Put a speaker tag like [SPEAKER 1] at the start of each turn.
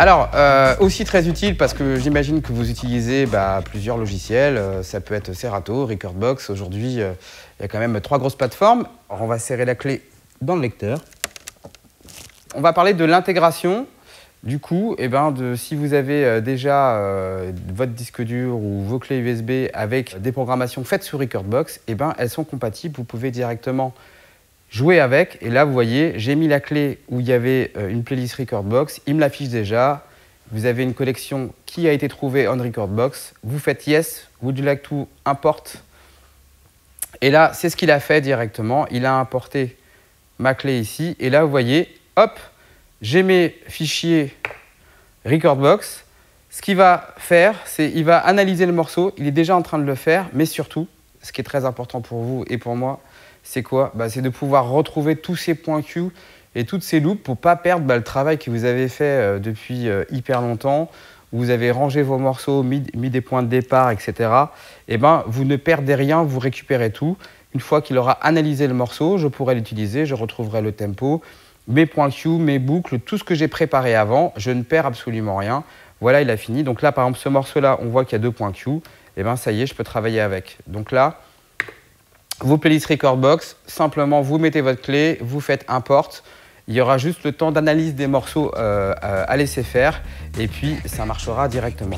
[SPEAKER 1] Alors, euh, aussi très utile parce que j'imagine que vous utilisez bah, plusieurs logiciels. Euh, ça peut être Serato, Recordbox. Aujourd'hui, euh, il y a quand même trois grosses plateformes. On va serrer la clé dans le lecteur. On va parler de l'intégration. Du coup, eh ben, si vous avez déjà votre disque dur ou vos clés USB avec des programmations faites sur Recordbox, eh ben, elles sont compatibles. Vous pouvez directement jouer avec. Et là, vous voyez, j'ai mis la clé où il y avait euh, une playlist Recordbox. Il me l'affiche déjà. Vous avez une collection qui a été trouvée on Recordbox. Vous faites Yes, Would you like to import? Et là, c'est ce qu'il a fait directement. Il a importé ma clé ici. Et là, vous voyez, hop, j'ai mes fichiers Recordbox. Ce qu'il va faire, c'est il va analyser le morceau. Il est déjà en train de le faire, mais surtout, ce qui est très important pour vous et pour moi, c'est quoi bah, C'est de pouvoir retrouver tous ces points Q et toutes ces loops pour ne pas perdre bah, le travail que vous avez fait euh, depuis euh, hyper longtemps, vous avez rangé vos morceaux, mis, des points de départ, etc. Et eh ben, vous ne perdez rien, vous récupérez tout. Une fois qu'il aura analysé le morceau, je pourrai l'utiliser, je retrouverai le tempo, mes points Q, mes boucles, tout ce que j'ai préparé avant, je ne perds absolument rien. Voilà, il a fini. Donc là, par exemple, ce morceau-là, on voit qu'il y a deux points Q. Et eh ben, ça y est, je peux travailler avec. Donc là, vos playlists Recordbox, simplement vous mettez votre clé, vous faites import. Il y aura juste le temps d'analyse des morceaux euh, euh, à laisser faire et puis ça marchera directement.